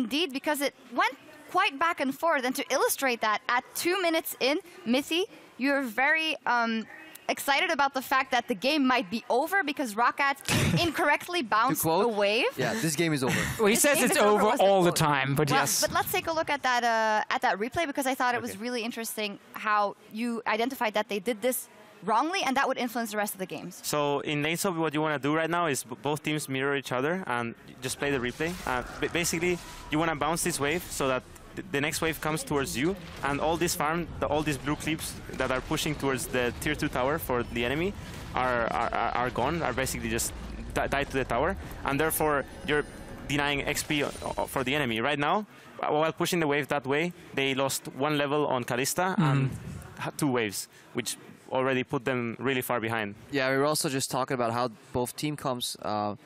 indeed, because it went quite back and forth. And to illustrate that, at two minutes in, Mithy, you're very um, excited about the fact that the game might be over because Roccat incorrectly bounced a wave. Yeah, this game is over. Well, he This says it's over over all the quote. time, but Well, yes. But let's take a look at that uh, at that replay because I thought it was really interesting how you identified that they did this wrongly and that would influence the rest of the games. So in lane swap, what you want to do right now is both teams mirror each other and just play the replay. Uh, b- basically, you want to bounce this wave so that th- the next wave comes towards you, and all this farm, the, all these blue clips that are pushing towards the tier two tower for the enemy are are, are are gone. Are basically just di- died to the tower, and therefore you're denying XP o- o- for the enemy. Right now, uh, while pushing the wave that way, they lost one level on Kalista and ha- two waves, which already put them really far behind. Yeah, we were also just talking about how both team comps, uh,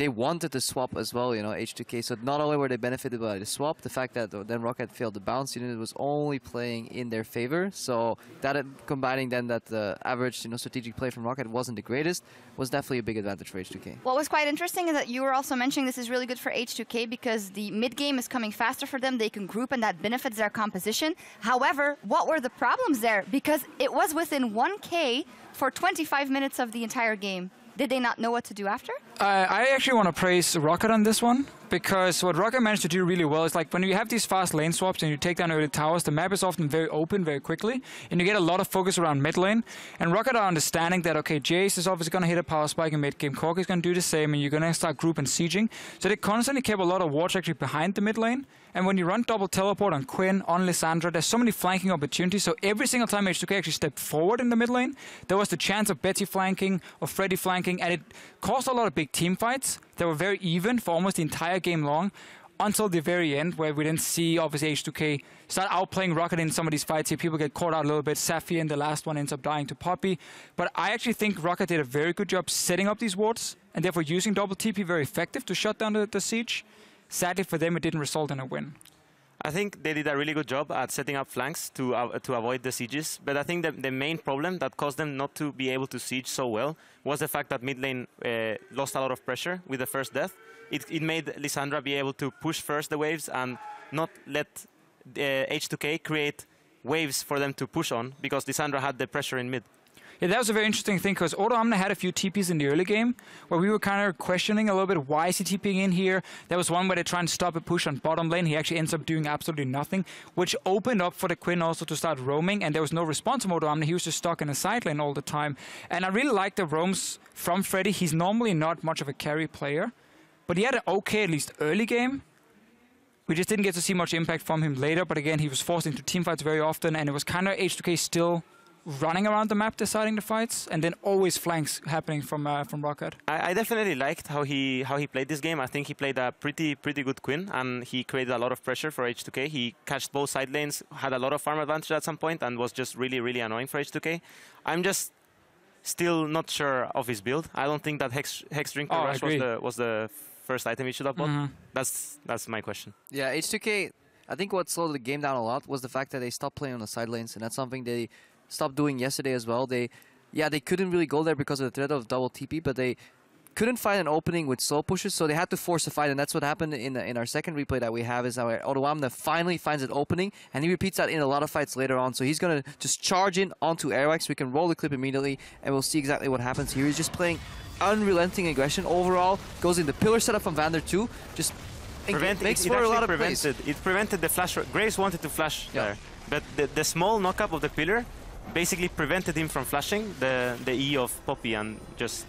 they wanted the swap as well, you know, H2K. So not only were they benefited by the swap, the fact that then Roccat failed the bounce unit was only playing in their favor. So that uh, combining then that the average, you know, strategic play from Roccat wasn't the greatest was definitely a big advantage for H2K. What was quite interesting is that you were also mentioning this is really good for H2K because the mid game is coming faster for them. They can group and that benefits their composition. However, what were the problems there? Because it was within 1K for 25 minutes of the entire game. Did they not know what to do after? Uh, I actually want to praise Roccat on this one because what Roccat managed to do really well is like when you have these fast lane swaps and you take down early towers, the map is often very open very quickly, and you get a lot of focus around mid lane. And Roccat are understanding that okay, Jace is obviously going to hit a power spike in mid game, Cork is going to do the same, and you're going to start group and sieging. So they constantly kept a lot of wards actually behind the mid lane. And when you run double teleport on Quinn, on Lissandra, there's so many flanking opportunities. So every single time H2K actually stepped forward in the mid lane, there was the chance of Betsy flanking or Freddy flanking, and it caused a lot of big team fights that were very even for almost the entire game long. Until the very end, where we didn't see obviously H2K start outplaying Roccat in some of these fights here. People get caught out a little bit. Safi in the last one ends up dying to Poppy. But I actually think Roccat did a very good job setting up these wards and therefore using double TP very effective to shut down the, the siege. Sadly for them, it didn't result in a win. I think they did a really good job at setting up flanks to uh, to avoid the sieges. But I think that the main problem that caused them not to be able to siege so well was the fact that mid lane uh, lost a lot of pressure with the first death. It, it made Lissandra be able to push first the waves and not let uh, H2K create waves for them to push on because Lissandra had the pressure in mid. Yeah, that was a very interesting thing because Odoamne had a few TPs in the early game where we were kind of questioning a little bit why is he TPing in here. There was one where they try and stop a push on bottom lane. He actually ends up doing absolutely nothing, which opened up for the Quinn also to start roaming, and there was no response from Odoamne. He was just stuck in the side lane all the time. And I really like the roams from Freddy. He's normally not much of a carry player, but he had an okay, at least early game. We just didn't get to see much impact from him later, but again, he was forced into teamfights very often, and it was kind of H2K still running around the map deciding the fights, and then always flanks happening from uh, from Roccat. I, I definitely liked how he how he played this game. I think he played a pretty pretty good Quinn, and he created a lot of pressure for H2K. He catched both side lanes, had a lot of farm advantage at some point, and was just really really annoying for H2K. I'm just still not sure of his build. I don't think that Hex Hex Drink Oh, Rush was the was the first item he should have bought. Mhm. That's that's my question. Yeah, H2K, I think what slowed the game down a lot was the fact that they stopped playing on the side lanes, and that's something they stopped doing yesterday as well. They, yeah, they couldn't really go there because of the threat of double TP, but they couldn't find an opening with slow pushes, so they had to force a fight, and that's what happened in the, in our second replay that we have is how Odoamne finally finds an opening, and he repeats that in a lot of fights later on, so he's going to just charge in onto Airwaks. We can roll the clip immediately, and we'll see exactly what happens here. He's just playing unrelenting aggression overall, goes in the pillar setup from Vander too, just Prevent, makes it, it for a lot of plays. prevented it prevented the flash. Graves wanted to flash Yeah. there, but the, the small knockup of the pillar basically prevented him from flashing the the E of Poppy and just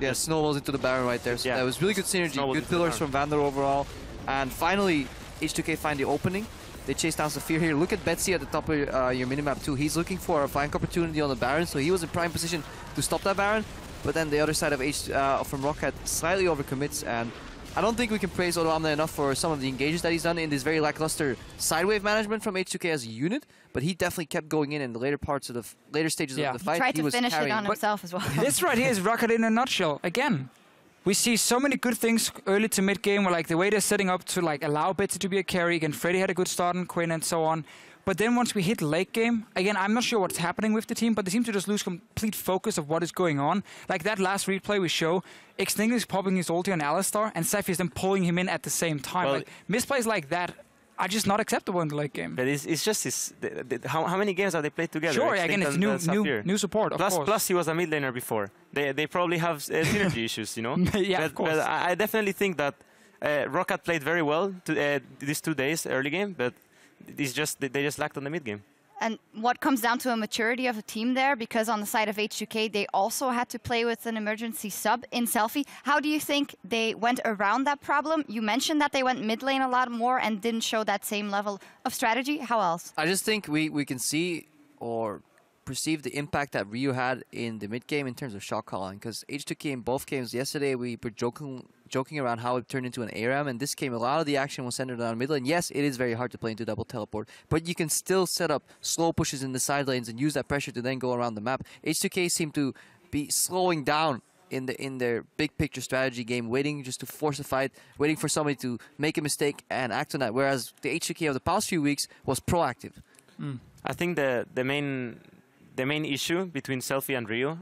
Yeah, snowballs into the Baron right there. So Yeah. that was really good synergy. Snowballs Good pillars from Vander overall. And finally, H2K find the opening. They chase down Safir here. Look at Betsy at the top of your, uh, your minimap too. He's looking for a flank opportunity on the Baron, so he was in prime position to stop that Baron. But then the other side of H uh, from Roccat slightly overcommits, and I don't think we can praise Odoamne enough for some of the engages that he's done in this very lackluster sidewave management from H2K as a unit. But he definitely kept going in in the later parts of the f- later stages Yeah. of the He fight. Tried he to was finish it carrying. on himself as well. this right here is Roccat in a nutshell. Again, we see so many good things early to mid game, where like the way they're setting up to like allow Betsy to be a carry. Again, Freddy had a good start on Quinn and so on. But then once we hit late game, again, I'm not sure what's happening with the team, but they seem to just lose complete focus of what is going on. Like that last replay we show, Xniggle is popping his ulti on Alistar, and Sephi is then pulling him in at the same time. Well- like misplays like that are just not acceptable in the late game. But it's, it's just his, the, the, how, how many games have they played together? Sure, again, it's new, new, new support, of Plus, course. plus he was a mid laner before. They, they probably have uh, synergy issues, you know. Yeah, but, of course. But I I definitely think that uh, Roccat played very well to, uh, these two days early game, but it's just they they just lacked on the mid game. And what comes down to a maturity of a team there, because on the side of H2K, they also had to play with an emergency sub in Selfie. How do you think they went around that problem? You mentioned that they went mid lane a lot more and didn't show that same level of strategy. How else? I just think we, we can see or perceive the impact that Ryu had in the mid game in terms of shot calling. Because H2K in both games yesterday, we were joking joking around how it turned into an ARAM, and this game, a lot of the action was centered on mid lane. Yes, it is very hard to play into double teleport, but you can still set up slow pushes in the side lanes and use that pressure to then go around the map. H2K seem to be slowing down in the in their big picture strategy game, waiting just to force a fight, waiting for somebody to make a mistake and act on that. Whereas the H2K of the past few weeks was proactive. Mm. I think the the main the main issue between Selfie and Ryu,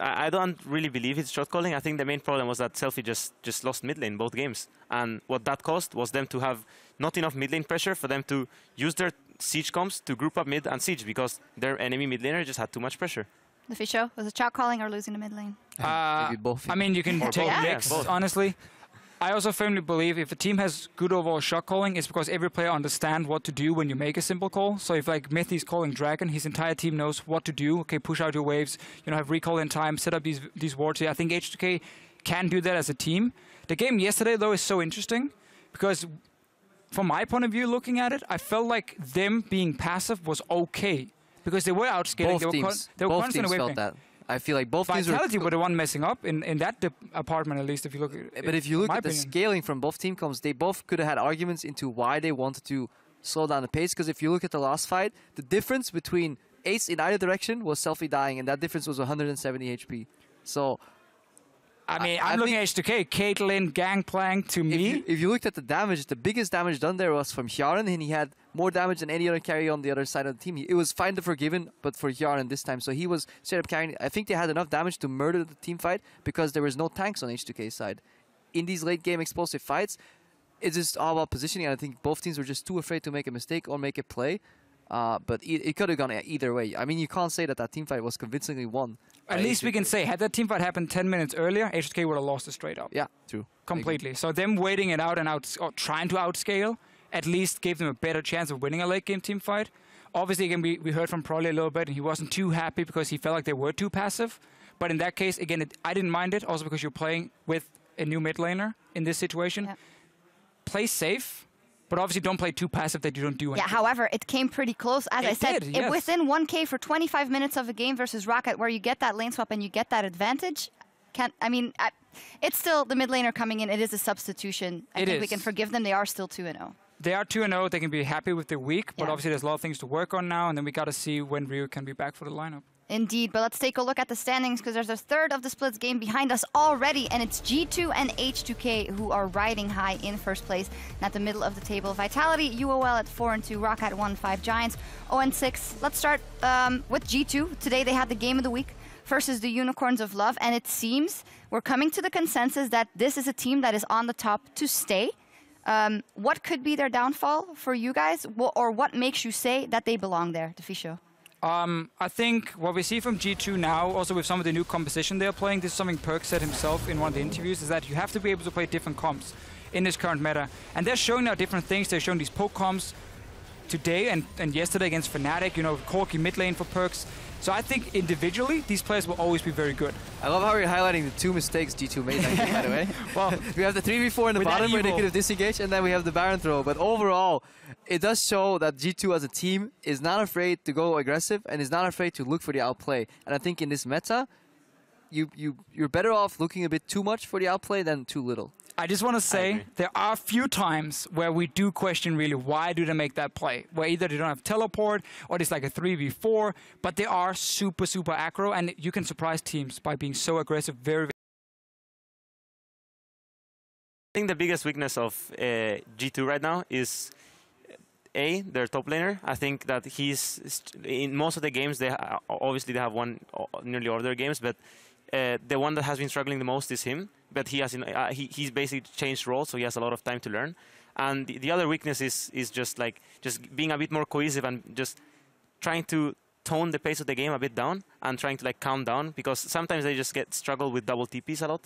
I, I don't really believe it's shot calling. I think the main problem was that Selfie just just lost mid lane both games, and what that caused was them to have not enough mid lane pressure for them to use their siege comps to group up mid and siege because their enemy mid laner just had too much pressure. Deficio, was it shot calling or losing the mid lane? Uh, Maybe both. I mean, you can Or take both, yeah, mix, both. honestly. I also firmly believe if a team has good overall shot calling, it's because every player understands what to do when you make a simple call. So if like Mithy's calling Dragon, his entire team knows what to do. Okay, push out your waves, you know, have recall in time, set up these these wards. I think H2K can do that as a team. The game yesterday though is so interesting because from my point of view looking at it, I felt like them being passive was okay because they were outscaling. both they were, con- teams, they were both teams felt that. I feel like both teams were. Vitality were the one messing up in, in that apartment, at least if you look at But if you look at the opinion. scaling from both team comps, they both could have had arguments into why they wanted to slow down the pace. Because if you look at the last fight, the difference between Ace in either direction was selfie dying, and that difference was 170 HP. So I mean, I I'm looking at H2K, Caitlyn, Gangplank to if me. you, if you looked at the damage, the biggest damage done there was from Hjarn, and he had more damage than any other carry on the other side of the team. It was fine to forgiven, but for Hjarn this time, so he was straight up carrying. I think they had enough damage to murder the team fight because there was no tanks on H2K's side. In these late game explosive fights, it's just all about positioning. and I think both teams were just too afraid to make a mistake or make a play. Uh, but it, it could have gone either way. I mean, you can't say that that team fight was convincingly won. At by least we can say, had that team fight happened 10 minutes earlier, H2K would have lost it straight up. Yeah, true. Completely. So them waiting it out and out, or trying to outscale, at least gave them a better chance of winning a late game team fight. Obviously, again, we, we heard from Prolly a little bit, and he wasn't too happy because he felt like they were too passive. But in that case, again, it, I didn't mind it, also because you're playing with a new mid laner in this situation. Yeah. Play safe, but obviously don't play too passive that you don't do anything. Yeah, however, it came pretty close. As I said, did, it- yes. within 1K for 25 minutes of a game versus Roccat, where you get that lane swap and you get that advantage. Can't, I mean, I, it's still the mid laner coming in. It is a substitution. I It think we can forgive them. They are still 2 0. They are 2 0, they can be happy with their week, but Yeah. obviously there's a lot of things to work on now, and then we got to see when Ryu can be back for the lineup. Indeed, but let's take a look at the standings because there's a third of the splits game behind us already, and it's G2 and H2K who are riding high in first place. And at the middle of the table, Vitality, UOL at 4 and 2, Roccat 1, 5 Giants, 0 and 6. Let's start um, with G2. Today they had the game of the week versus the Unicorns of Love, and it seems we're coming to the consensus that this is a team that is on the top to stay. Um, what could be their downfall for you guys, or what makes you say that they belong there, Deficio? Um, I think what we see from G2 now, also with some of the new composition they're playing, this is something Perk said himself in one of the interviews, is that you have to be able to play different comps in this current meta. And they're showing now different things. They're showing these poke comps today and, and yesterday against Fnatic, you know, Corky mid lane for Perkz. So I think individually, these players will always be very good. I love how you're highlighting the two mistakes G2 made by the way. Well, we have the 3v4 in the bottom where they could have disengaged, and then we have the Baron throw. But overall, it does show that G2 as a team is not afraid to go aggressive and is not afraid to look for the outplay. And I think in this meta, you, you, you're better off looking a bit too much for the outplay than too little. I just want to say there are a few times where we do question really why do they make that play? Where either they don't have teleport or it's like a 3v4, but they are super, super aggro and you can surprise teams by being so aggressive very, very I think the biggest weakness of uh, G2 right now is A, their top laner. I think that he's in most of the games. They ha- obviously they have won nearly all their games, but uh, the one that has been struggling the most is him. But he has uh, he, he's basically changed roles, so he has a lot of time to learn. And the, the other weakness is is just like just being a bit more cohesive and just trying to tone the pace of the game a bit down and trying to like calm down because sometimes they just get struggle with double TPs a lot.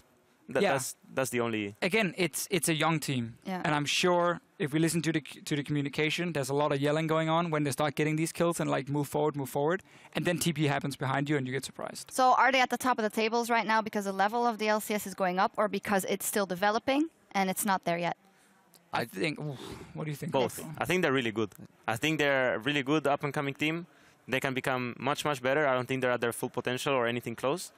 That, Yeah. That's that's the only again, it's it's a young team, Yeah. and I'm sure if we listen to the to the communication, there's a lot of yelling going on when they start getting these kills and like move forward, move forward, and then TP happens behind you and you get surprised. So are they at the top of the tables right now because the level of the LCS is going up or because it's still developing and it's not there yet? I think. ooh, what do you think? both. I think they're really good. I think they're a really good up and coming team. They can become much much better. I don't think they're at their full potential or anything close.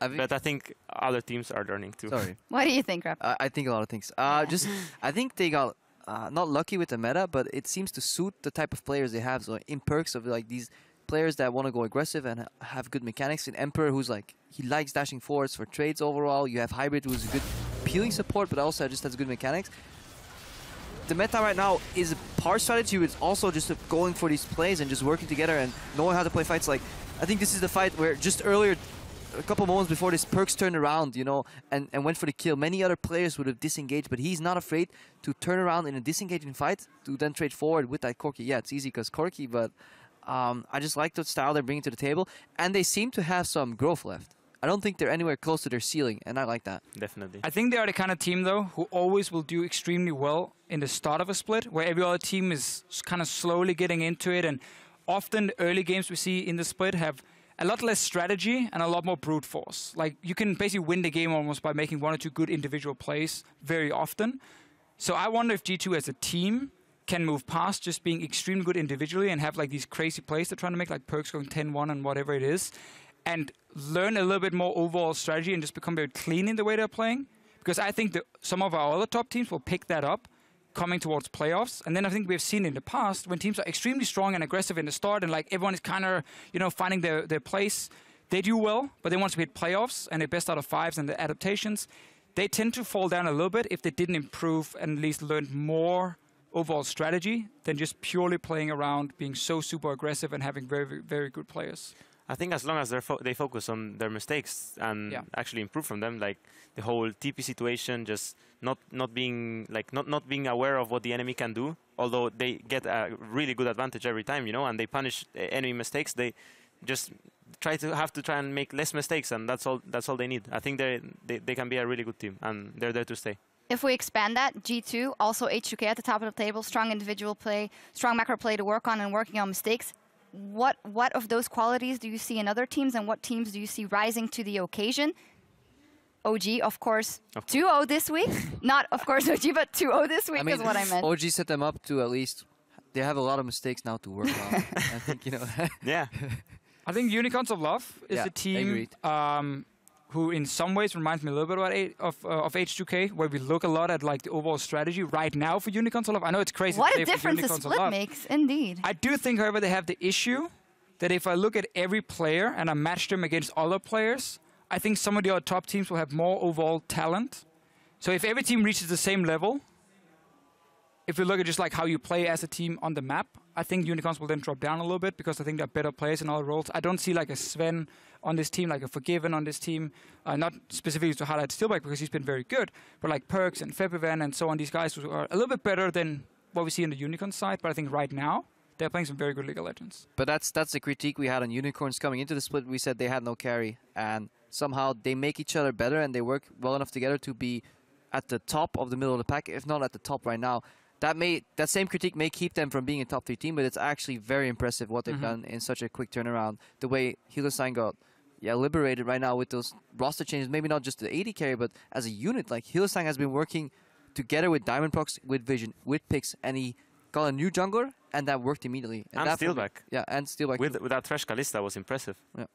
I think, But I think other teams are learning too. sorry. What do you think, Rep? I, I think a lot of things. Uh, just I think they got uh, not lucky with the meta, but it seems to suit the type of players they have. So in Perkz of like these players that want to go aggressive and have good mechanics. In Emperor, who's like he likes dashing forwards for trades overall. You have Hybrid, who's a good peeling support, but also just has good mechanics. The meta right now is a par strategy, but it's also just going for these plays and just working together and knowing how to play fights. Like I think this is the fight where just earlier a couple moments before this, Perkz turned around, you know, and, and went for the kill. Many other players would have disengaged, but he's not afraid to turn around in a disengaging fight to then trade forward with that Corky. Yeah, it's easy because Corky, but um, I just like the style they're bringing to the table, and they seem to have some growth left. I don't think they're anywhere close to their ceiling, and I like that. Definitely. I think they are the kind of team though who always will do extremely well in the start of a split, where every other team is kind of slowly getting into it, and often the early games we see in the split have a lot less strategy and a lot more brute force. Like you can basically win the game almost by making one or two good individual plays very often. So I wonder if G2 as a team can move past just being extremely good individually and have like these crazy plays they're trying to make, like Perkz going 10-1 and whatever it is, and learn a little bit more overall strategy and just become very clean in the way they're playing. Because I think that some of our other top teams will pick that up coming towards playoffs. And then I think we've seen in the past when teams are extremely strong and aggressive in the start and like everyone is kind of, you know, finding their, their place, they do well, but then once we hit playoffs and the best out of fives and the adaptations, they tend to fall down a little bit if they didn't improve and at least learn more overall strategy than just purely playing around, being so super aggressive and having very, very, very good players. I think as long as they fo- they focus on their mistakes and Yeah. actually improve from them, like the whole TP situation, just not not being like not not being aware of what the enemy can do. Although they get a really good advantage every time, you know, and they punish enemy mistakes. They just try to have to try and make less mistakes, and that's all. That's all they need. I think they they, they can be a really good team, and they're there to stay. If we expand that, G2, also H2K at the top of the table, strong individual play, strong macro play to work on and working on mistakes. What what of those qualities do you see in other teams and what teams do you see rising to the occasion? OG, of course, Of 2-0 this week. Not, of course, OG, but 2-0 this week I mean, is what I meant. OG set them up to at least. They have a lot of mistakes now to work on. I think you know. Yeah, I think Unicorns of Love is Yeah, a team agreed. um, who, in some ways, reminds me a little bit about A- of uh, of H2K, where we look a lot at like the overall strategy right now for Love. I know it's crazy. what a difference a split makes, indeed. I do think, however, they have the issue that if I look at every player and I match them against other players, I think some of the other top teams will have more overall talent. So if every team reaches the same level, if we look at just like how you play as a team on the map, I think Unicorns will then drop down a little bit because I think they're better players in all roles. I don't see like a Zven on this team, like a Forgiven on this team. Uh, not specifically to highlight Steelback because he's been very good, but like Perkz and Febiven and so on, these guys who are a little bit better than what we see on the Unicorn side. But I think right now they're playing some very good League of Legends. But that's that's the critique we had on unicorns coming into the split. We said they had no carry, and somehow they make each other better and they work well enough together to be at the top of the middle of the pack, if not at the top right now. That may that same critique may keep them from being a top three team, but it's actually very impressive what they've Mhm. done in such a quick turnaround. The way Hylissang got yeah liberated right now with those roster changes, maybe not just the AD carry, but as a unit, like Hylissang has been working together with Diamondprox, with Vision, with Pix, and he got a new jungler, and that worked immediately. And that for me- Steelback. Yeah, and Steelback. with with that Thresh Kalista was impressive. Yeah.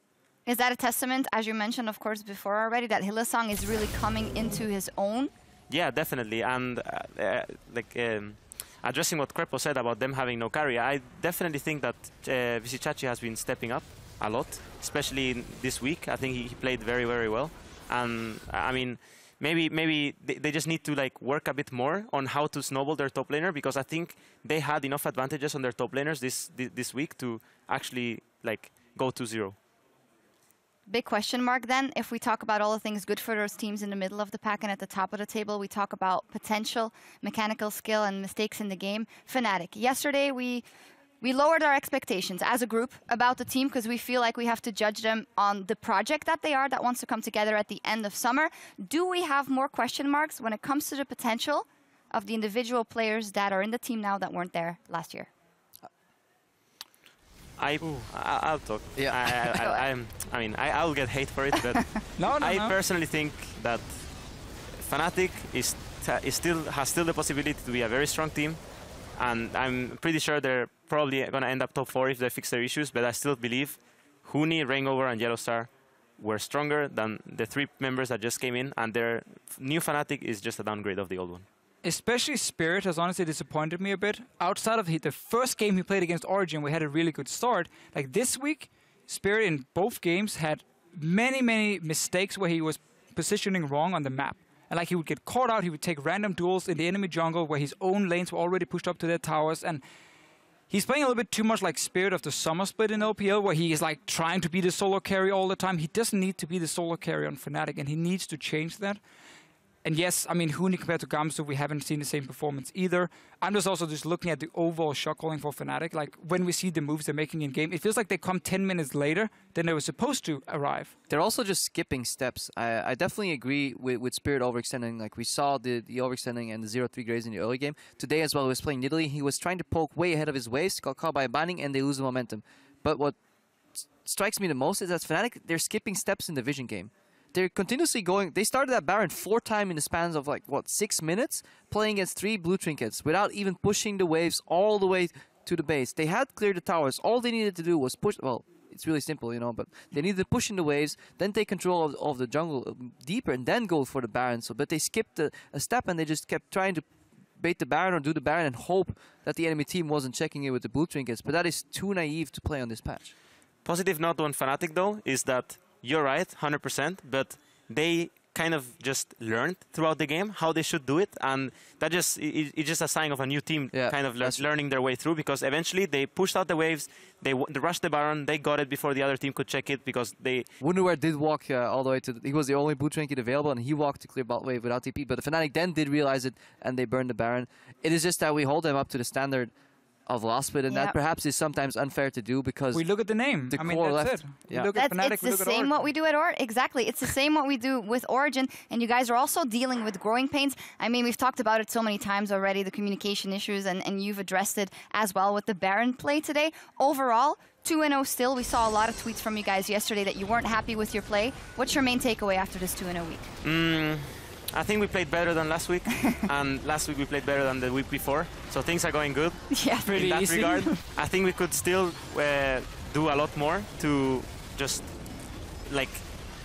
Is that a testament, as you mentioned, of course, before already, that Hylissang is really coming into his own? Yeah, definitely. And uh, uh, like um, addressing what Krepo said about them having no carry, I definitely think that uh, Vizicsacsi has been stepping up a lot, especially this week. I think he, played very, very well. And I mean, maybe maybe they, just need to like work a bit more on how to snowball their top laner because I think they had enough advantages on their top laners this this, this week to actually like go to zero. Big question mark then. If we talk about all the things good for those teams in the middle of the pack and at the top of the table, we talk about potential, mechanical skill, and mistakes in the game. Fnatic. Yesterday we we lowered our expectations as a group about the team because we feel like we have to judge them on the project that they are that wants to come together at the end of summer. Do we have more question marks when it comes to the potential of the individual players that are in the team now that weren't there last year? I, I will talk. Yeah. I, I, I, I'm- I mean, I, I'll get hate for it, but No, no, I no. personally think that Fnatic is, ta- is still has still the possibility to be a very strong team, and I'm pretty sure they're probably gonna end up top four if they fix their issues. But I still believe Huni, Rainover, and Yellowstar were stronger than the three members that just came in, and their new Fnatic is just a downgrade of the old one. especially Spirit has honestly disappointed me a bit. Outside of the first game he played against Origen, we had a really good start. Like this week, Spirit in both games had many, many mistakes where he was positioning wrong on the map. And like he would get caught out, he would take random duels in the enemy jungle where his own lanes were already pushed up to their towers. And he's playing a little bit too much like Spirit of the Summer Split in LPL, where he is like trying to be the solo carry all the time. He doesn't need to be the solo carry on Fnatic, and he needs to change that. And yes, I mean, Huni compared to Gamsu, we haven't seen the same performance either. I'm just also just looking at the overall shot calling for Fnatic. Like, when we see the moves they're making in game, it feels like they come 10 minutes later than they were supposed to arrive. They're also just skipping steps. I, I definitely agree with, with Spirit overextending. Like we saw the, the overextending and the 0-3 grades in the early game. Today as well, he was playing Nidalee. He was trying to poke way ahead of his waist, got caught by a binding, and they lose the momentum. But what strikes me the most is that Fnatic, they're skipping steps in the vision game. They're continuously going. They started that Baron four times in the spans of like what six minutes, playing against three blue trinkets without even pushing the waves all the way to the base. They had cleared the towers. All they needed to do was push. Well, it's really simple, you know, but they needed to push in the waves, then take control of, of the jungle um, deeper, and then go for the Baron. So, but they skipped a, a step and they just kept trying to bait the Baron or do the Baron and hope that the enemy team wasn't checking it with the blue trinkets. But that is too naive to play on this patch. Positive note on Fnatic though is that you're right, 100%, but they kind of just learned throughout the game how they should do it, and that just i- i- it's just a sign of a new team Yeah, kind of lear- learning their way through because eventually they pushed out the waves, they, w- they rushed the Baron, they got it before the other team could check it because they Wunderwear did walk uh, all the way to. The, he was the only blue trinket available, and he walked to clear bot wave without TP. But the Fnatic then did realize it, and they burned the Baron. It is just that we hold them up to the standard of Lost Split, and Yeah. that perhaps is sometimes unfair to do because We look at the name. The I mean, core that's left. it. Yeah. We look at That's, Fnatic, it's the look same Origen. what we do at Or. Exactly, it's the same what we do with Origen, and you guys are also dealing with growing pains. I mean, we've talked about it so many times already, the communication issues, and, and you've addressed it as well with the Baron play today. Overall, 2 0 still. We saw a lot of tweets from you guys yesterday that you weren't happy with your play. What's your main takeaway after this 2 0 week? Mm, I think we played better than last week, and last week we played better than the week before. So things are going good yeah, Pretty in that easy. regard. I think we could still uh, do a lot more to just like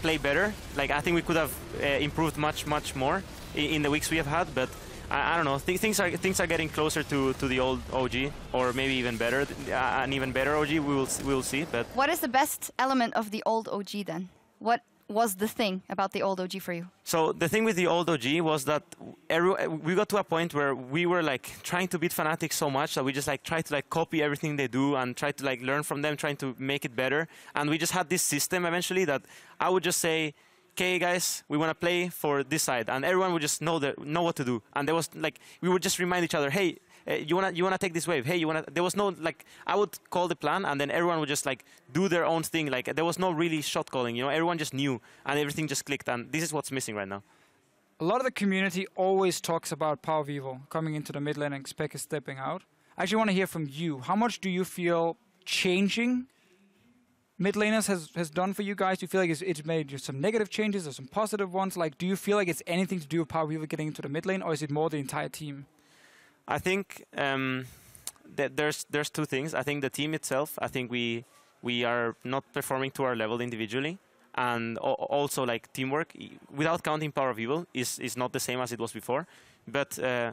play better. Like I think we could have uh, improved much, much more in, in the weeks we have had. But I, I don't know. Th- things are things are getting closer to, to the old OG, or maybe even better, uh, an even better OG. We will we will see. But What is the best element of the old OG then? What was the thing about the old OG for you? So the thing with the old OG was that every, we got to a point where we were like trying to beat Fnatic so much that we just like tried to like copy everything they do and try to like learn from them, trying to make it better. And we just had this system eventually that I would just say, "Okay, guys, we want to play for this side," and everyone would just know the, know what to do. And there was like we would just remind each other, "Hey." You wanna you wanna take this wave? Hey, you wanna? There was no like I would call the plan, and then everyone would just like do their own thing. Like there was no really shot calling. You know, everyone just knew, and everything just clicked. And this is what's missing right now. A lot of the community always talks about Power of Evil coming into the mid lane and Spec is stepping out. I actually want to hear from you. How much do you feel changing mid laners has, has done for you guys? Do you feel like it's, it's made some negative changes or some positive ones? Like, do you feel like it's anything to do with Power of Evil getting into the mid lane, or is it more the entire team? I think um, that there's there's two things. I think the team itself. I think we we are not performing to our level individually, and al- also like teamwork without counting Power of Evil is is not the same as it was before. But uh,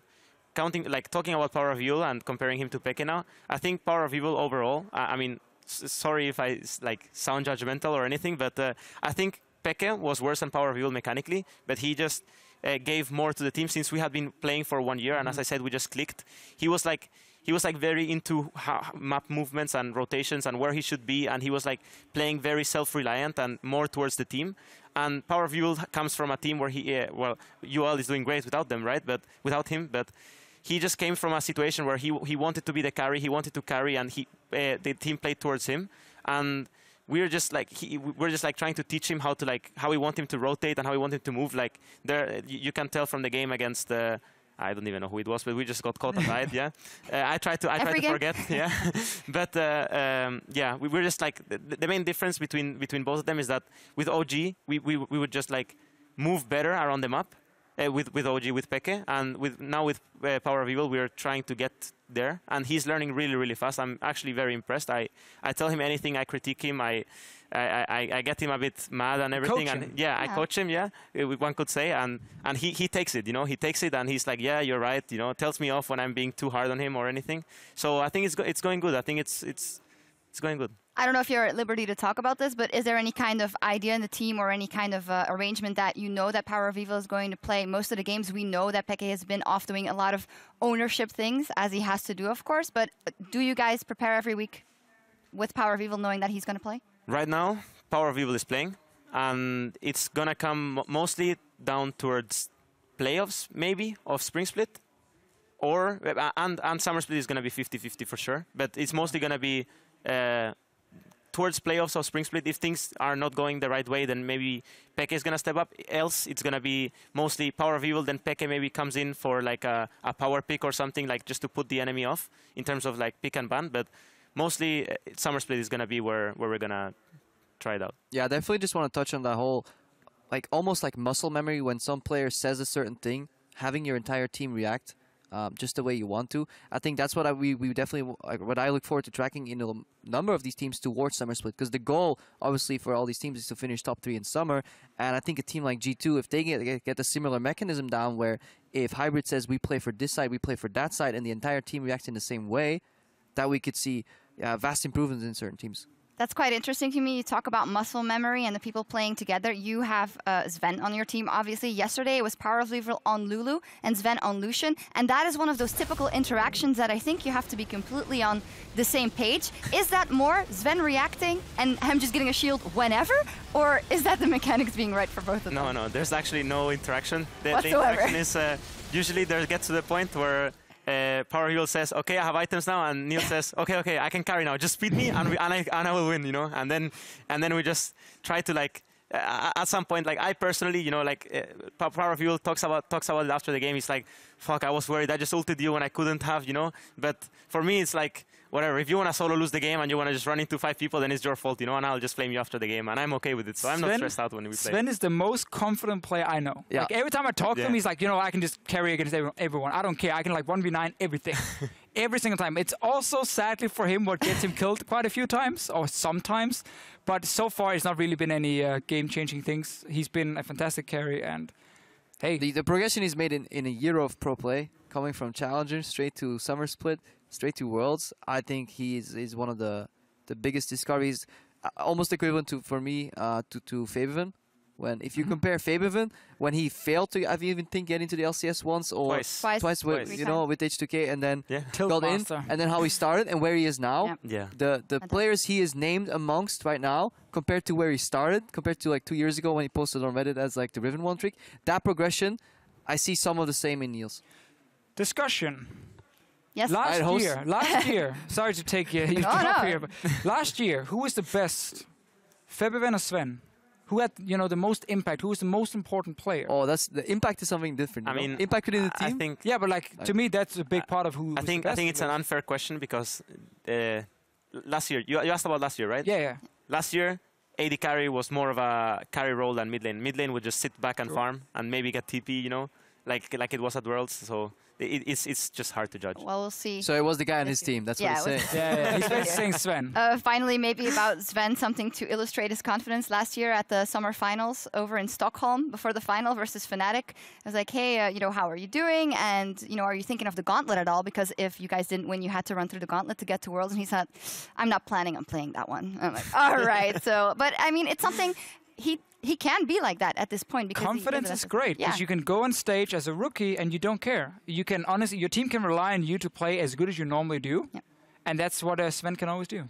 counting like talking about Power of Evil and comparing him to Peke now, I think Power of Evil overall. I, I mean, sorry if I like sound judgmental or anything, but uh, I think Peke was worse than Power of Evil mechanically, but he just uh, gave more to the team since we had been playing for one year. And as I said, we just clicked. He was like he was like very into map movements and rotations and where he should be, and he was like playing very self-reliant and more towards the team. And Power of Evil comes from a team where he, uh, well, UL is doing great without them, right? But without him, but he just came from a situation where he he wanted to be the carry, he wanted to carry, and he uh, the team played towards him, and we're just like he, we're just like trying to teach him how to like how we want him to rotate and how we want him to move. Like there, you, can tell from the game against. Uh, I don't even know who it was, but we just got caught aside. yeah, uh, I tried to I tried to forget. Yeah, but uh, um, yeah, we were just like the, the main difference between between both of them is that with OG we we, we would just like move better around the map uh, with with OG with Peke, and with now with uh, Power of Evil, we're trying to get there, and he's learning really really fast. I'm actually very impressed. I I tell him anything, I critique him, I. I, I, I get him a bit mad and everything, Coach and him. yeah, I coach him. Yeah, uh, one could say, and and he, he takes it. You know, he takes it, and he's like, yeah, you're right. You know, tells me off when I'm being too hard on him or anything. So I think it's go- it's going good. I think it's it's it's going good. I don't know if you're at liberty to talk about this, but is there any kind of idea in the team or any kind of uh, arrangement that you know that Power of Evil is going to play most of the games? We know that Peke has been off doing a lot of ownership things, as he has to do, of course. But do you guys prepare every week with Power of Evil, knowing that he's going to play? Right now, Power of Evil is playing, and it's gonna come mostly down towards playoffs, maybe of Spring Split, or uh, and and Summer Split is gonna be 50-50 for sure. But it's mostly gonna be uh, towards playoffs of Spring Split. If things are not going the right way, then maybe Peke is gonna step up. Else, it's gonna be mostly Power of Evil. Then Peke maybe comes in for like a, a power pick or something, like just to put the enemy off in terms of like pick and ban. But mostly, uh, Summer Split is gonna be where where we're gonna try it out. Yeah, I definitely just want to touch on that whole, like almost like muscle memory when some player says a certain thing, having your entire team react um, just the way you want to. I think that's what I, we we definitely what I look forward to tracking in a number of these teams towards summer split because the goal obviously for all these teams is to finish top three in summer. And I think a team like G2, if they get get, get a similar mechanism down where if hybrid says we play for this side, we play for that side, and the entire team reacts in the same way, that we could see uh, vast improvements in certain teams. That's quite interesting to me. You talk about muscle memory and the people playing together. You have uh, Zven on your team, obviously. Yesterday it was Power of Evil on Lulu and Zven on Lucian. And that is one of those typical interactions that I think you have to be completely on the same page. Is that more Zven reacting and him just getting a shield whenever? Or is that the mechanics being right for both of them? No, no, there's actually no interaction. The, the interaction is uh, usually there gets to the point where uh, Power says, "Okay, I have items now," and Neil says, "Okay, okay, I can carry now. Just speed me, and, we, and I and I will win." You know, and then and then we just try to like. Uh, at some point, like I personally, you know, like uh, Power talks about talks about it after the game. He's like, "Fuck, I was worried. I just ulted you when I couldn't have," you know. But for me, it's like whatever. If you want to solo lose the game and you want to just run into five people, then it's your fault, you know. And I'll just flame you after the game, and I'm okay with it. So I'm not Zven- stressed out when we play. Zven is the most confident player I know. Yeah. Like every time I talk to him, he's like, you know, I can just carry against everyone. I don't care. I can like 1v9 everything. every single time. It's also sadly for him what gets him killed quite a few times or sometimes. But so far, it's not really been any uh, game changing things. He's been a fantastic carry and hey, The, the progression he's made in, in a year of pro play, coming from Challenger straight to Summer Split, straight to Worlds, I think he is, is one of the, the biggest discoveries, uh, almost equivalent to for me uh, to to Fabian. When if you compare Fabian, when he failed to, I even think get into the LCS once or Twice. Twice. twice with Twice. you know with H2K, and then Yeah. Tilt got in, and then how he started and where he is now. Yep. Yeah. The the players he is named amongst right now, compared to where he started, compared to like two years ago when he posted on Reddit as like the Riven one trick, that progression, I see some of the same in Niels. discussion. Yes. Last Alright, host. year, last year, sorry to take you, you No, up here, but last year, who was the best? Febiven or Zven? Who had you know the most impact? Who was the most important player? Oh, that's the impact is something different. I know? mean, impact within the I team. think Yeah, but like to me, that's a big part of who. I was the think I think it's an unfair question because uh, last year you, you asked about last year, right? Yeah, yeah. Last year, AD carry was more of a carry role than mid lane. Mid lane would just sit back and farm and maybe get TP, you know, like like it was at Worlds. So it, it's it's just hard to judge. Well, we'll see. so it was the guy on his team. That's Yeah, what it he's saying. Yeah, yeah. He's basically saying Zven. Uh, finally, maybe about Sven, something to illustrate his confidence. Last year at the summer finals over in Stockholm, before the final versus Fnatic, I was like, "Hey, uh, you know, how are you doing? And you know, are you thinking of the gauntlet at all? Because if you guys didn't win, you had to run through the gauntlet to get to Worlds." And he said, "I'm not planning on playing that one." I'm like, "All right." So, but I mean, it's something he he can be like that at this point because Confidence at is this- great Yeah. because you can go on stage as a rookie and you don't care. You can honestly, your team can rely on you to play as good as you normally do, Yep. and that's what uh, Zven can always do.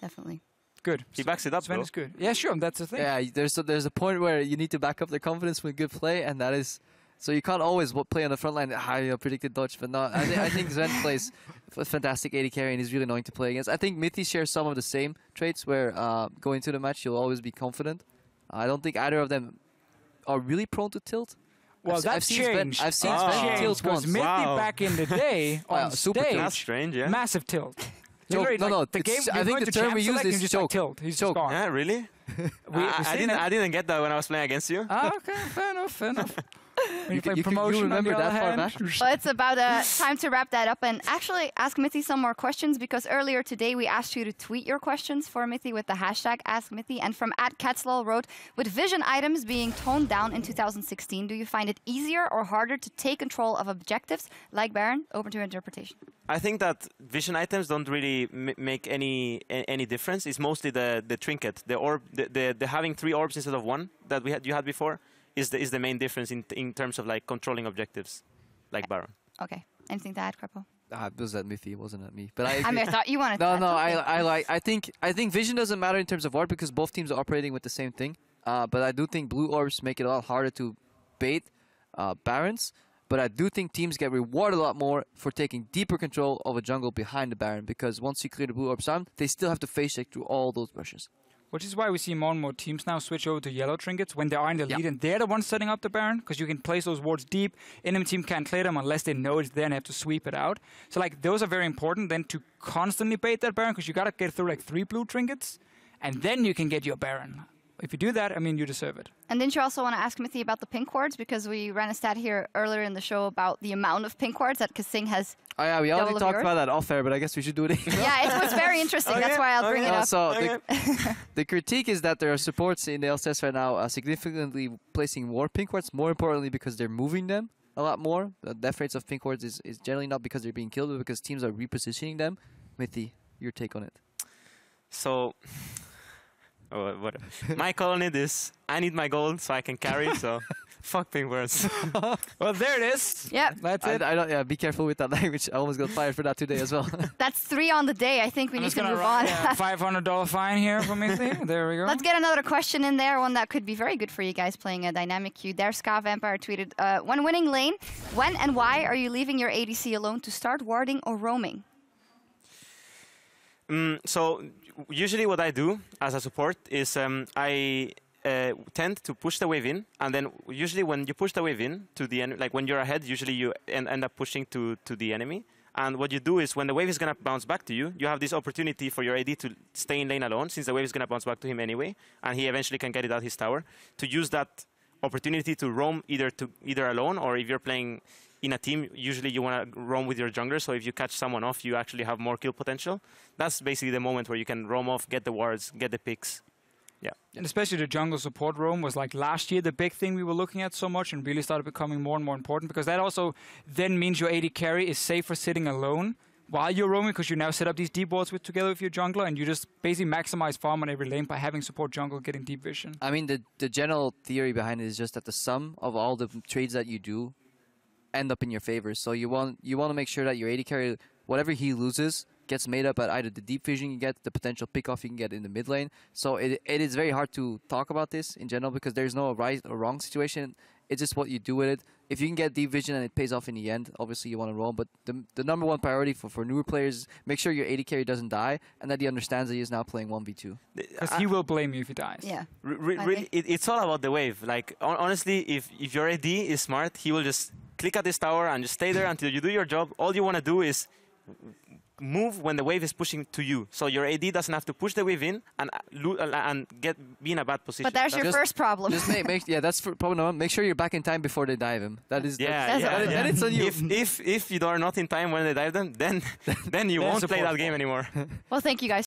Definitely. Good. He backs it up, Zven though. is good. Yeah, sure. That's the thing. Yeah, there's a, there's a point where you need to back up the confidence with good play, and that is so you can't always play on the front line. Ah, you know, predicted dodge, but not. I, thi- I think Zven plays a fantastic AD carry, and he's really annoying to play against. I think Mithy shares some of the same traits, where uh, going into the match you'll always be confident. I don't think either of them are really prone to tilt. Well, I've se- I've that's seen Zven- changed. I've seen That's Zven changed, tilt because once. Mithy Wow. back in the day Wow, on super stage, tilt. That's strange, yeah. massive tilt. Joke- Literally, no, like, no, the game. I think the term champ we use is you just like tilt. He's Choke. just gone. Yeah, really? We- I, I didn't. that. I didn't get that when I was playing against you. Ah, okay, fair enough, fair enough. When you, play you- you promotion, on remember that far hand, back? Well, it's about uh, time to wrap that up and actually ask Mithy some more questions because earlier today we asked you to tweet your questions for Mithy with the hashtag AskMithy. And from at Catslall wrote, with vision items being toned down in 2016, do you find it easier or harder to take control of objectives like Baron? Open to interpretation. I think that vision items don't really m- make any any difference. It's mostly the, the trinket, the orb, the, the, the having three orbs instead of one that we had you had before is the is the main difference in in terms of like controlling objectives, like Baron. Okay. Anything to add, Krepo? Ah, it was that Mithy, it wasn't at me. But I, I mean, I thought you wanted No, add no, I. I like. I think, I think vision doesn't matter in terms of war because both teams are operating with the same thing. Uh, but I do think blue orbs make it a lot harder to bait uh, barons. But I do think teams get rewarded a lot more for taking deeper control of a jungle behind the baron because once you clear the blue orbs down, they still have to face check through all those bushes. Which is why we see more and more teams now switch over to yellow trinkets when they are in the Yeah. lead and they're the ones setting up the Baron because you can place those wards deep. Enemy team can't clear them unless they know it's there and have to sweep it out. So like those are very important then to constantly bait that Baron because you gotta get through like three blue trinkets and then you can get your Baron. If you do that, I mean you deserve it. And didn't you also want to ask Mithy about the pink wards? Because we ran a stat here earlier in the show about the amount of pink wards that Kasing has. Oh yeah, we Double already talked yours? about that off air, but I guess we should do it again. yeah, it was very interesting. That's why I'll bring okay. it Uh, up. so Okay. the, the critique is that there are supports in the LCS right now uh, significantly placing more pink wards. More importantly, because they're moving them a lot more. The death rates of pink wards is, is generally not because they're being killed, but because teams are repositioning them. Mithy, your take on it? So, oh, what? my call on it is I need my gold so I can carry. So, fuck pink words. Well, there it is. Yep. That's it. I don't. Yeah, be careful with that language. I almost got fired for that today as well. That's three on the day. I think we I'm need to gonna move write on. yeah, $500 fine here for me. There we go. Let's get another question in there, one that could be very good for you guys playing a dynamic queue. There, Ska Vampire tweeted, uh, when winning lane, when and why are you leaving your ADC alone to start warding or roaming? Mm, so usually what I do as a support is um, I uh, tend to push the wave in, and then usually when you push the wave in to the enemy, like when you're ahead, usually you en- end up pushing to to the enemy. And what you do is when the wave is gonna bounce back to you, you have this opportunity for your AD to stay in lane alone, since the wave is gonna bounce back to him anyway, and he eventually can get it out his tower. To use that opportunity to roam either to either alone or if you're playing in a team, usually you want to roam with your jungler. So if you catch someone off, you actually have more kill potential. That's basically the moment where you can roam off, get the wards, get the picks. Yeah. And especially the jungle support roam was like last year the big thing we were looking at so much and really started becoming more and more important because that also then means your AD carry is safer sitting alone while you're roaming because you now set up these deep wards with together with your jungler and you just basically maximize farm on every lane by having support jungle getting deep vision. I mean, the the general theory behind it is just that the sum of all the trades that you do end up in your favor. So you want you want to make sure that your AD carry, whatever he loses, gets made up at either the deep vision you get, the potential pick off you can get in the mid lane. So it it is very hard to talk about this in general because there's no right or wrong situation. It's just what you do with it. If you can get deep vision and it pays off in the end, obviously you want to roll. But the the number one priority for, for newer players is make sure your AD carry doesn't die and that he understands that he is now playing one v two. Because he will blame you if he dies. Yeah. Re- re- really, it, it's all about the wave. Like hon- honestly, if if your AD is smart, he will just click at this tower and just stay there until you do your job. All you want to do is move when the wave is pushing to you, so your AD doesn't have to push the wave in and uh, uh, and get be in a bad position. But there's your Just- first problem. Just make, make yeah, that's for, problem number one. Make sure you're back in time before they dive him. That is yeah, That's yeah, all. yeah. Then it's on you. If if if you are not in time when they dive them, then then you won't play that game anymore. well, thank you guys